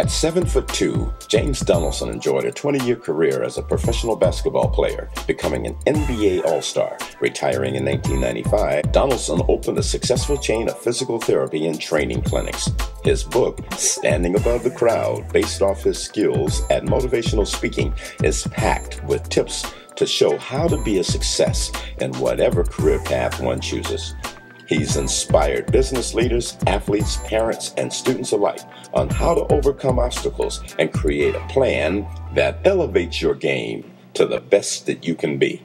At 7 foot 2, James Donaldson enjoyed a 20-year career as a professional basketball player, becoming an NBA All-Star. Retiring in 1995, Donaldson opened a successful chain of physical therapy and training clinics. His book, Standing Above the Crowd, based off his skills at motivational speaking, is packed with tips to show how to be a success in whatever career path one chooses. He's inspired business leaders, athletes, parents, and students alike on how to overcome obstacles and create a plan that elevates your game to the best that you can be.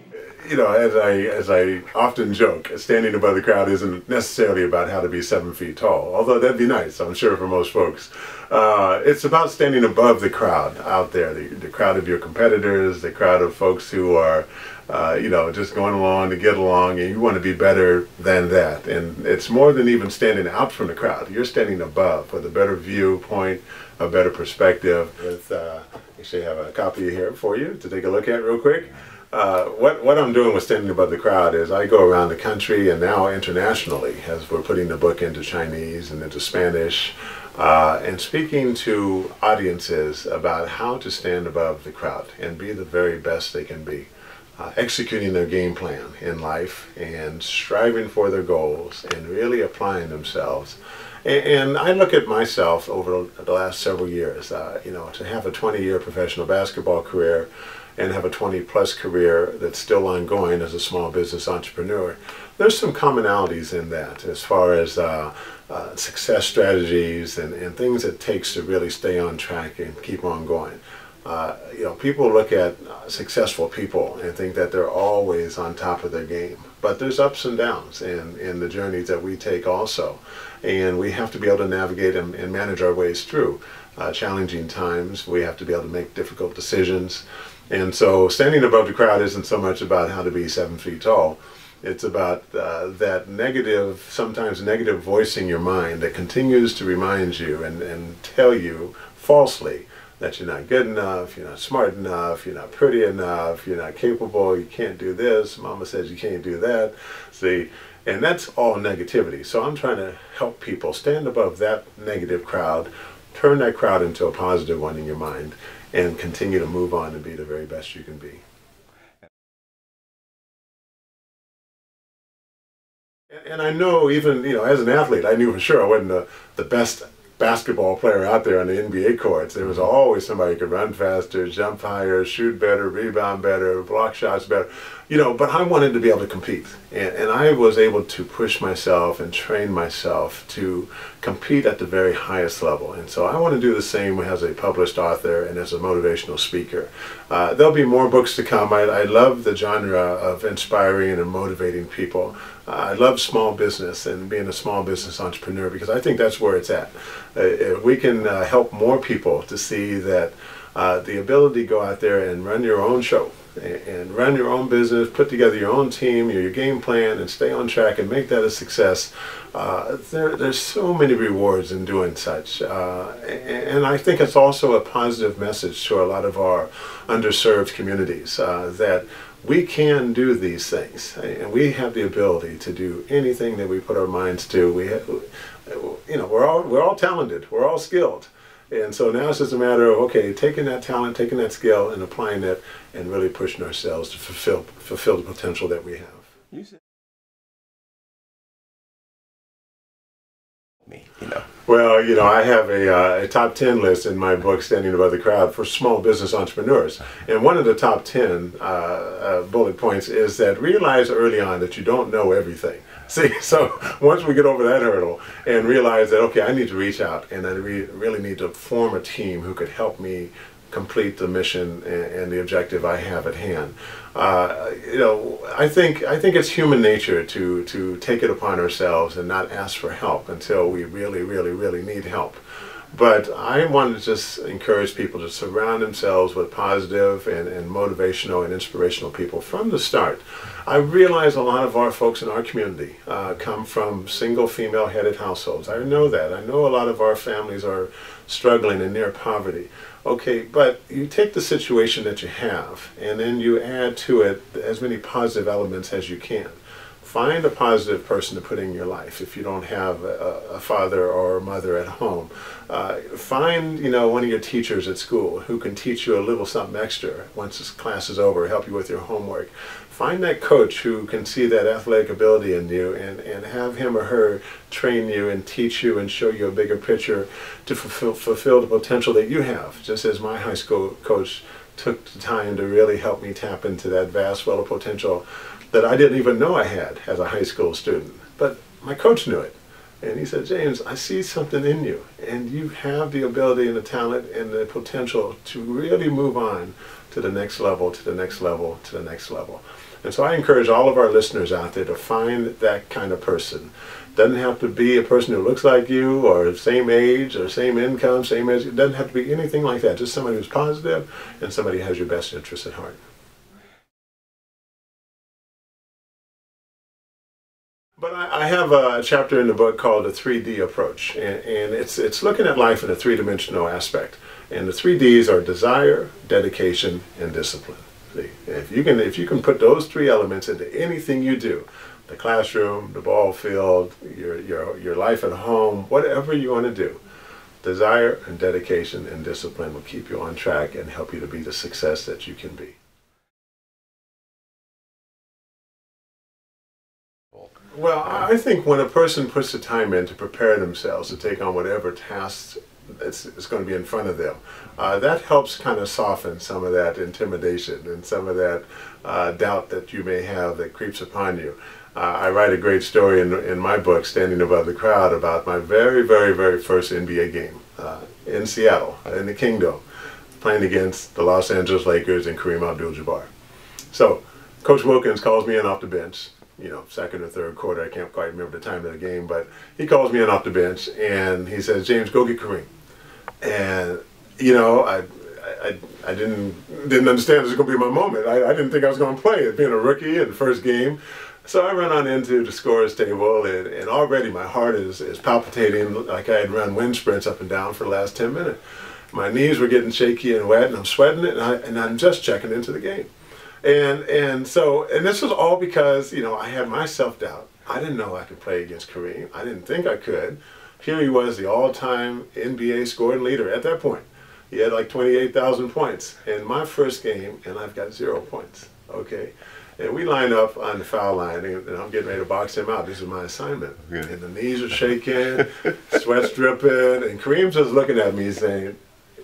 You know, as I as I often joke, standing above the crowd isn't necessarily about how to be seven feet tall, although that'd be nice, I'm sure, for most folks. Uh, it's about standing above the crowd out there, the, the crowd of your competitors, the crowd of folks who are uh, you know, just going along to get along, and you want to be better than that. And it's more than even standing out from the crowd. You're standing above with a better viewpoint, a better perspective. With uh, actually have a copy here for you to take a look at real quick. Uh, what, what I'm doing with Standing Above the Crowd is I go around the country and now internationally as we're putting the book into Chinese and into Spanish uh, and speaking to audiences about how to stand above the crowd and be the very best they can be uh, executing their game plan in life and striving for their goals and really applying themselves. And, and I look at myself over the last several years, uh, you know, to have a 20 year professional basketball career and have a 20 plus career that's still ongoing as a small business entrepreneur. There's some commonalities in that as far as uh, uh, success strategies and, and things it takes to really stay on track and keep on going. Uh, you know, people look at uh, successful people and think that they're always on top of their game. But there's ups and downs in, in the journeys that we take also. And we have to be able to navigate and, and manage our ways through uh, challenging times. We have to be able to make difficult decisions. And so standing above the crowd isn't so much about how to be seven feet tall. It's about uh, that negative, sometimes negative voice in your mind that continues to remind you and, and tell you falsely that you're not good enough, you're not smart enough, you're not pretty enough, you're not capable, you can't do this, mama says you can't do that. See, and that's all negativity. So I'm trying to help people stand above that negative crowd, turn that crowd into a positive one in your mind, and continue to move on and be the very best you can be. And I know even, you know, as an athlete, I knew for sure I wasn't the, the best basketball player out there on the NBA courts. There was always somebody who could run faster, jump higher, shoot better, rebound better, block shots better. You know, but I wanted to be able to compete. And, and I was able to push myself and train myself to compete at the very highest level. And so I want to do the same as a published author and as a motivational speaker. Uh, there'll be more books to come. I, I love the genre of inspiring and motivating people. Uh, I love small business and being a small business entrepreneur because I think that's where it's at. Uh, if we can uh, help more people to see that uh, the ability to go out there and run your own show and run your own business, put together your own team, your, game plan, and stay on track and make that a success. Uh, there, there's so many rewards in doing such. Uh, and I think it's also a positive message to a lot of our underserved communities uh, that we can do these things and we have the ability to do anything that we put our minds to. We, you know, we're all, we're all talented, we're all skilled. And so now it's just a matter of okay, taking that talent, taking that skill, and applying it, and really pushing ourselves to fulfill fulfill the potential that we have. Me, you know. Well, you know, I have a, uh, a top 10 list in my book, Standing Above the Crowd, for small business entrepreneurs. And one of the top 10 uh, uh, bullet points is that realize early on that you don't know everything. See, so once we get over that hurdle and realize that, okay, I need to reach out and I re really need to form a team who could help me complete the mission and, and the objective I have at hand. Uh, you know, I think I think it's human nature to to take it upon ourselves and not ask for help until we really, really, really need help. But I want to just encourage people to surround themselves with positive and, and motivational and inspirational people from the start. I realize a lot of our folks in our community uh, come from single female headed households. I know that. I know a lot of our families are struggling and near poverty. Okay, but you take the situation that you have and then you add to it as many positive elements as you can find a positive person to put in your life if you don't have a, a father or a mother at home. Uh, find, you know, one of your teachers at school who can teach you a little something extra once this class is over, help you with your homework. Find that coach who can see that athletic ability in you and, and have him or her train you and teach you and show you a bigger picture to fulfill, fulfill the potential that you have, just as my high school coach took the time to really help me tap into that vast well of potential that I didn't even know I had as a high school student. But my coach knew it. And he said, James, I see something in you, and you have the ability and the talent and the potential to really move on to the next level, to the next level, to the next level. And so I encourage all of our listeners out there to find that kind of person. Doesn't have to be a person who looks like you or same age or same income, same age. It doesn't have to be anything like that. Just somebody who's positive and somebody who has your best interest at heart. But I, I, have a chapter in the book called the 3D approach, and, and, it's it's looking at life in a three-dimensional aspect. And the three Ds are desire, dedication, and discipline. See, if you can if you can put those three elements into anything you do, the classroom, the ball field, your your your life at home, whatever you want to do, desire and dedication and discipline will keep you on track and help you to be the success that you can be. Well, I think when a person puts the time in to prepare themselves to take on whatever tasks it's, going to be in front of them, uh, that helps kind of soften some of that intimidation and some of that uh, doubt that you may have that creeps upon you. Uh, I write a great story in, in my book, Standing Above the Crowd, about my very, very, very first NBA game uh, in Seattle, in the Kingdome, playing against the Los Angeles Lakers and Kareem Abdul-Jabbar. So, Coach Wilkens calls me in off the bench you know, second or third quarter. I can't quite remember the time of the game, but he calls me in off the bench and he says, "James, go get Kareem." And you know, I I, I didn't didn't understand this was going to be my moment. I, I didn't think I was going to play it, being a rookie in the first game. So I run on into the scorer's table, and, and already my heart is, is palpitating like I had run wind sprints up and down for the last 10 minutes. My knees were getting shaky and wet, and I'm sweating it, and, I, and I'm just checking into the game. And and so and this was all because you know I had my self doubt. I didn't know I could play against Kareem. I didn't think I could. Here he was, the all-time NBA scoring leader at that point. He had like 28,000 points in my first game, and I've got zero points. Okay. And we line up on the foul line, and, I'm getting ready to box him out. This is my assignment. And the knees are shaking, sweat's dripping, and Kareem's just looking at me saying,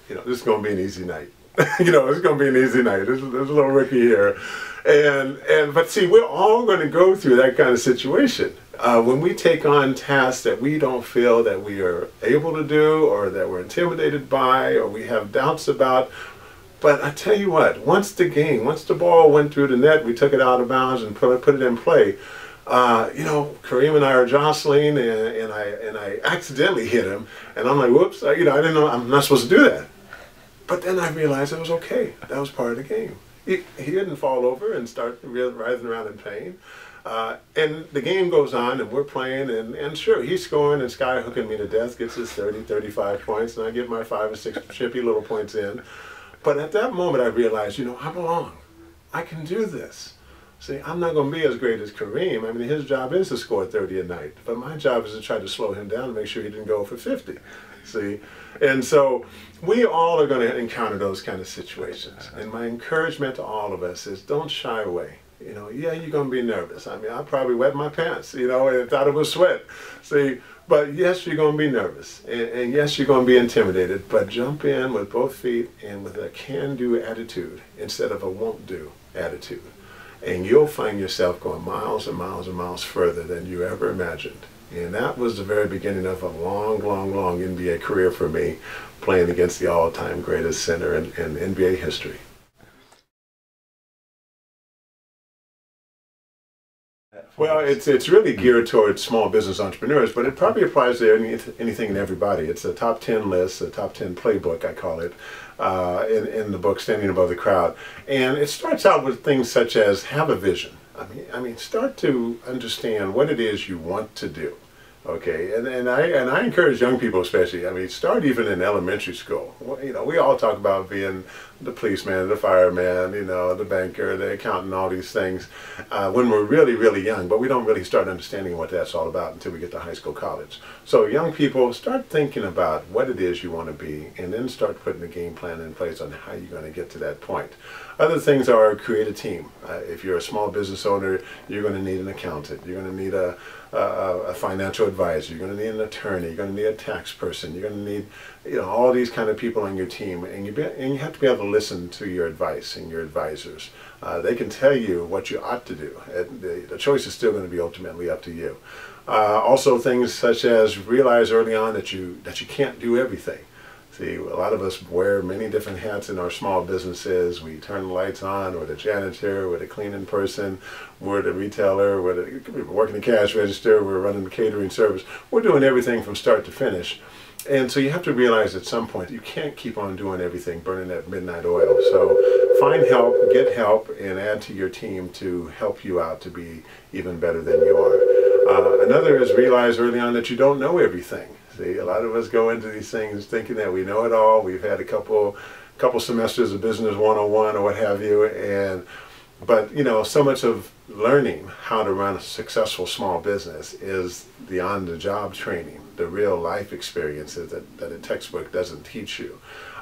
you know, this is going to be an easy night. you know, it's going to be an easy night. There's, there's a little rookie here. And, and, but see, we're all going to go through that kind of situation. Uh, when we take on tasks that we don't feel that we are able to do or that we're intimidated by or we have doubts about, but I tell you what, once the game, once the ball went through the net, we took it out of bounds and put it, put it in play. Uh, you know, Kareem and I are jostling, and, and I and I accidentally hit him, and I'm like, whoops, I, you know, I didn't know I'm not supposed to do that. But then I realized it was okay. That was part of the game. He, he didn't fall over and start writhing around in pain. Uh, and the game goes on, and we're playing, and, and sure, he's scoring and sky hooking me to death, gets his 30, 35 points, and I get my five or six chippy little points in. But at that moment, I realized, you know, I belong. I can do this. See, I'm not going to be as great as Kareem. I mean, his job is to score 30 a night, but my job is to try to slow him down and make sure he didn't go for 50. See? And so we all are going to encounter those kind of situations. And my encouragement to all of us is don't shy away. You know, yeah, you're going to be nervous. I mean, I probably wet my pants, you know, and thought it was sweat. See, but yes, you're going to be nervous. And, and yes, you're going to be intimidated. But jump in with both feet and with a can do attitude instead of a won't do attitude. And you'll find yourself going miles and miles and miles further than you ever imagined. And that was the very beginning of a long, long, long NBA career for me, playing against the all-time greatest center in, in NBA history. Well, it's it's really geared towards small business entrepreneurs, but it probably applies to any, anything and everybody. It's a top ten list, a top ten playbook, I call it, uh, in in the book "Standing Above the Crowd," and it starts out with things such as have a vision. I mean, I mean, start to understand what it is you want to do. Okay, and, and I and I encourage young people especially. I mean, start even in elementary school. You know, we all talk about being the policeman, the fireman, you know, the banker, the accountant, all these things uh, when we're really, really young. But we don't really start understanding what that's all about until we get to high school, college. So young people, start thinking about what it is you want to be and then start putting a game plan in place on how you're going to get to that point. Other things are create a team. Uh, if you're a small business owner, you're going to need an accountant. You're going to need a, a, a financial advisor. You're going to need an attorney. You're going to need a tax person. You're going to need you know all these kind of people on your team, and you be, and you have to be able to listen to your advice and your advisors. Uh, they can tell you what you ought to do. The, the choice is still going to be ultimately up to you. Uh, also, things such as realize early on that you that you can't do everything. See, a lot of us wear many different hats in our small businesses. We turn the lights on, we're the janitor, we're the cleaning person, we're the retailer, we're, the, we're working the cash register, we're running the catering service. We're doing everything from start to finish. And so you have to realize at some point you can't keep on doing everything, burning that midnight oil. So find help, get help, and add to your team to help you out to be even better than you are. Uh, another is realize early on that you don't know everything. See, a lot of us go into these things thinking that we know it all. We've had a couple, couple semesters of business 101 or what have you, and but you know, so much of learning how to run a successful small business is the on-the-job training, the real life experiences that, that a textbook doesn't teach you.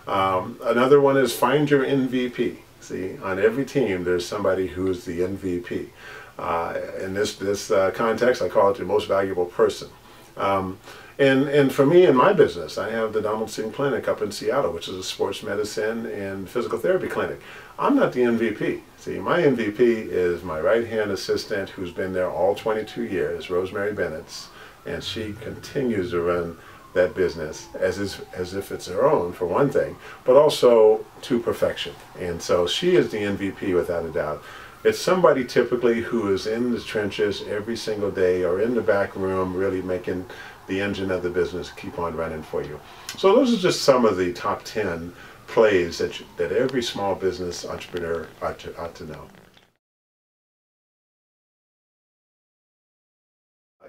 Um, another one is find your MVP. See, on every team, there's somebody who's the MVP. Uh, in this this uh, context, I call it the most valuable person. Um, and, and for me in my business, I have the Donaldson Clinic up in Seattle, which is a sports medicine and physical therapy clinic. I'm not the MVP. See, my MVP is my right-hand assistant who's been there all 22 years, Rosemary Bennett, and she continues to run that business as, is, as if it's her own, for one thing, but also to perfection. And so she is the MVP without a doubt. It's somebody typically who is in the trenches every single day or in the back room really making the engine of the business keep on running for you. So those are just some of the top 10 plays that, you, that every small business entrepreneur ought to, ought to know.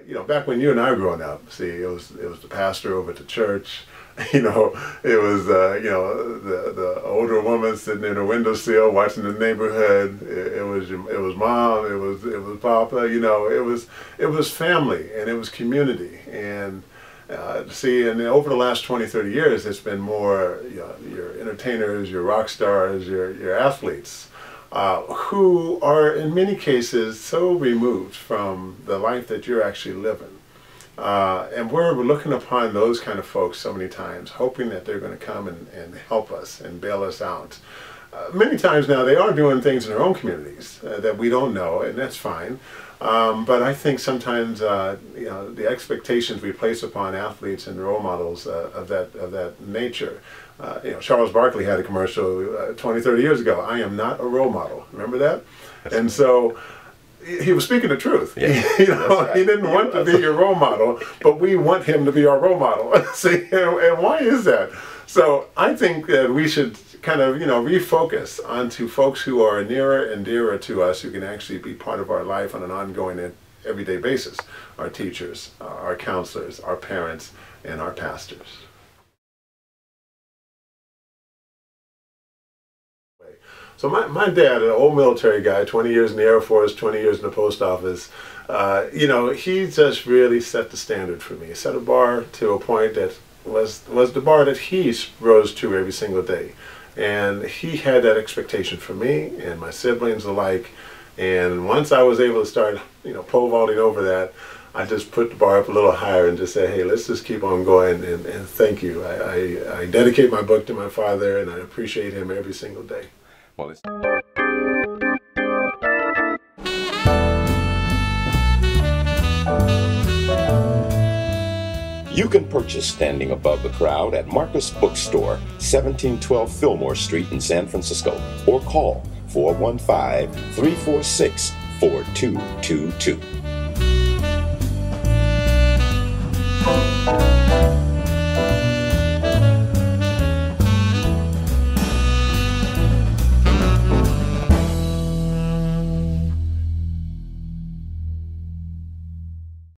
You know, back when you and I were growing up, see, it was it was the pastor over at the church, you know, it was uh, you know the the older woman sitting in her windowsill watching the neighborhood. It, it, was it was mom, it was it was papa. You know, it was it was family and it was community. And uh, see, and over the last 20, 30 years, it's been more you know, your entertainers, your rock stars, your your athletes. Uh, who are in many cases so removed from the life that you're actually living uh, and we're looking upon those kind of folks so many times, hoping that they're going to come and, and help us and bail us out. Uh, many times now they are doing things in their own communities uh, that we don't know, and that's fine. Um, but I think sometimes uh, you know the expectations we place upon athletes and role models uh, of that of that nature. Uh, you know, Charles Barkley had a commercial 20, 30 years ago. I am not a role model. Remember that? That's and so he was speaking the truth. Yeah, you know, right. he didn't yeah, want to be your role model, but we want him to be our role model. See, and, and why is that? So I think that we should kind of, you know, refocus onto folks who are nearer and dearer to us, who can actually be part of our life on an ongoing, and everyday basis. Our teachers, uh, our counselors, our parents, and our pastors. So my, my dad, an old military guy, 20 years in the Air Force, 20 years in the post office, uh, you know, he just really set the standard for me. Set a bar to a point that was, was the bar that he rose to every single day. And he had that expectation for me and my siblings alike. And once I was able to start, you know, pole vaulting over that, I just put the bar up a little higher and just say, hey, let's just keep on going and, and thank you. I, I, I dedicate my book to my father and I appreciate him every single day. Wallace. You can purchase Standing Above the Crowd at Marcus Bookstore, 1712 Fillmore Street in San Francisco, or call 415 346 4222.